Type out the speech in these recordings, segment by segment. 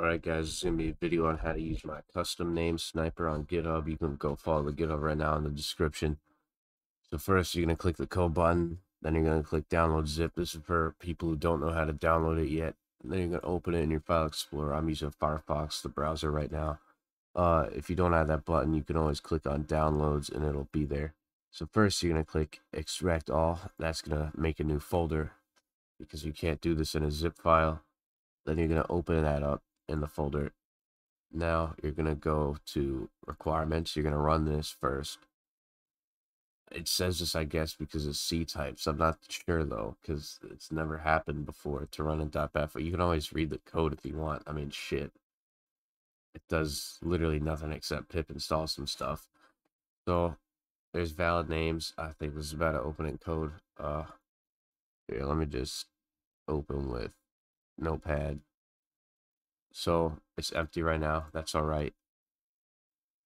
Alright guys, it's going to be a video on how to use my custom name sniper on GitHub. You can go follow the GitHub right now in the description. So first you're going to click the code button, then you're going to click download zip. This is for people who don't know how to download it yet. then you're going to open it in your file explorer. I'm using Firefox, the browser right now. Uh, if you don't have that button, you can always click on downloads and it'll be there. So first you're going to click extract all. That's going to make a new folder because you can't do this in a zip file. Then you're going to open that up in the folder. Now you're going to go to requirements. You're going to run this first. It says this, I guess, because it's C types. I'm not sure, though, because it's never happened before to run in .f. You can always read the code if you want. I mean, shit. It does literally nothing except pip install some stuff. So, there's valid names. I think this is about to open in code. Uh, here, let me just open with Notepad. So it's empty right now. That's all right.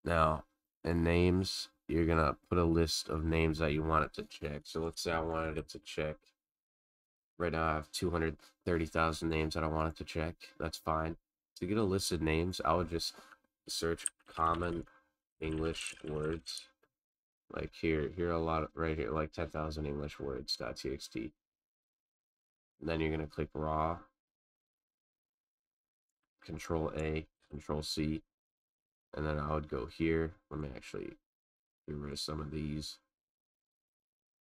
Now, in names, you're going to put a list of names that you want it to check. So let's say I wanted it to check. Right now, I have 230,000 names that I want it to check. That's fine. To get a list of names, I would just search common English words. Like here, here a lot, right here, like 10,000 English words.txt. And then you're going to click raw Control A, Control C, and then I would go here. Let me actually get rid of some of these.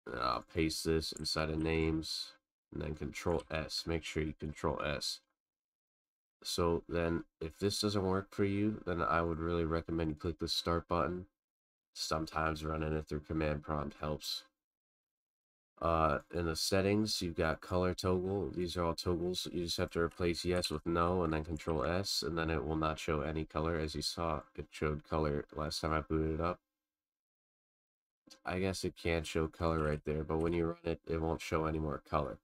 And I'll paste this inside of names, and then Control S. Make sure you Control S. So then, if this doesn't work for you, then I would really recommend you click the Start button. Sometimes running it through Command Prompt helps. Uh, in the settings, you've got color toggle. These are all toggles. You just have to replace yes with no and then control S and then it will not show any color. As you saw, it showed color last time I booted it up. I guess it can show color right there, but when you run it, it won't show any more color.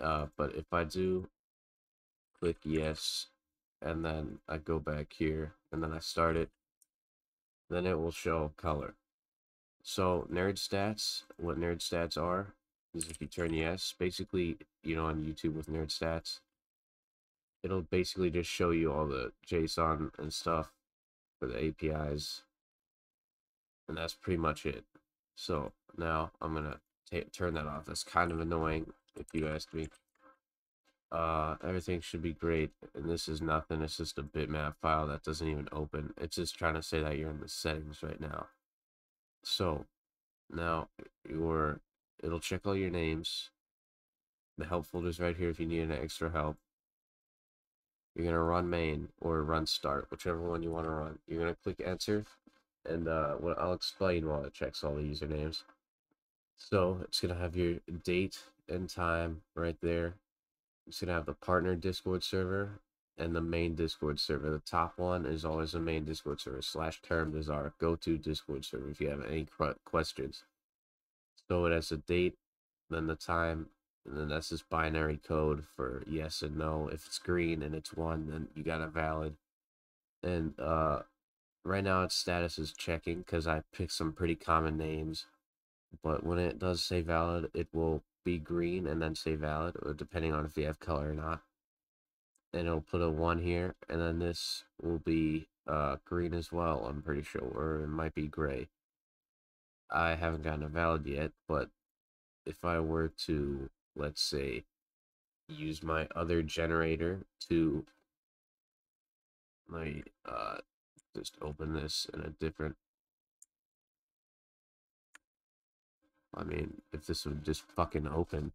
Uh, but if I do click yes, and then I go back here, and then I start it, then it will show color. So nerd stats, what nerd stats are, is if you turn yes, basically, you know, on YouTube with nerd stats, it'll basically just show you all the JSON and stuff for the APIs. And that's pretty much it. So now I'm going to turn that off. That's kind of annoying if you ask me. Uh, everything should be great. And this is nothing. It's just a bitmap file that doesn't even open. It's just trying to say that you're in the settings right now. So now your it'll check all your names. The help folder's right here if you need any extra help. You're gonna run main or run start, whichever one you want to run. You're gonna click enter, and uh, I'll explain while it checks all the usernames. So it's gonna have your date and time right there. It's gonna have the partner Discord server and the main Discord server. The top one is always the main Discord server. Slash term is our go-to Discord server if you have any questions. So it has a date, then the time, and then that's this binary code for yes and no. If it's green and it's one, then you got a valid. And uh, right now its status is checking because I picked some pretty common names. But when it does say valid, it will be green and then say valid, depending on if you have color or not and it'll put a 1 here, and then this will be uh, green as well, I'm pretty sure, or it might be gray. I haven't gotten a valid yet, but if I were to, let's say, use my other generator to my uh just open this in a different I mean if this would just fucking open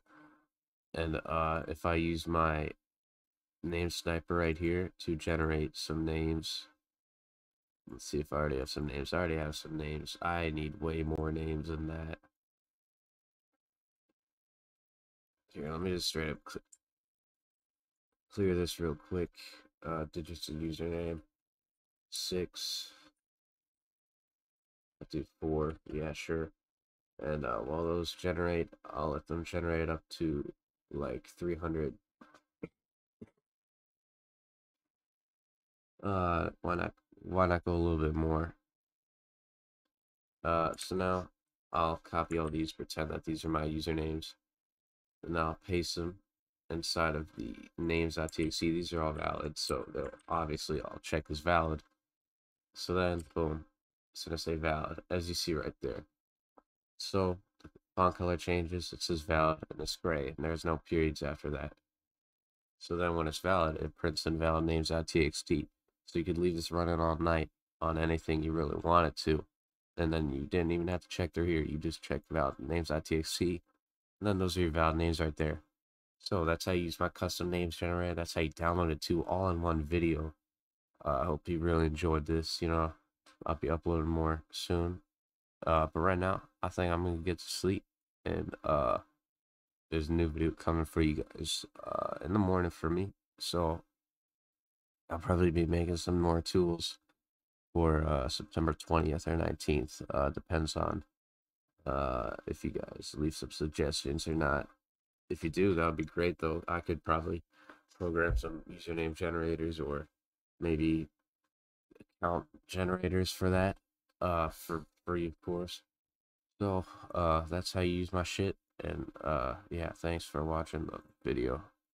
and uh if I use my name sniper right here to generate some names. Let's see if I already have some names. I already have some names. I need way more names than that. Here, let me just straight up cl clear this real quick. Uh, digits of username. Six. I do four. Yeah, sure. And uh, while those generate, I'll let them generate up to like 300 Uh, why not? Why not go a little bit more? Uh, so now I'll copy all these, pretend that these are my usernames, and I'll paste them inside of the names.txt. These are all valid, so they'll obviously I'll check this valid. So then, boom, it's gonna say valid, as you see right there. So font color changes, it says valid, and it's gray, and there's no periods after that. So then when it's valid, it prints in valid names.txt. So you could leave this running all night on anything you really wanted to. And then you didn't even have to check through here. You just checked valid names.txt. And then those are your valid names right there. So that's how you use my custom names generator. That's how you download it to all in one video. Uh, I hope you really enjoyed this. You know, I'll be uploading more soon. Uh, but right now, I think I'm gonna get to sleep, and uh, there's a new video coming for you guys uh, in the morning for me. So I'll probably be making some more tools for uh, September 20th or 19th. Uh, depends on uh, if you guys leave some suggestions or not. If you do, that would be great, though. I could probably program some username generators or maybe account generators for that, uh, for free, of course. So, uh, that's how you use my shit. And, uh, yeah, thanks for watching the video.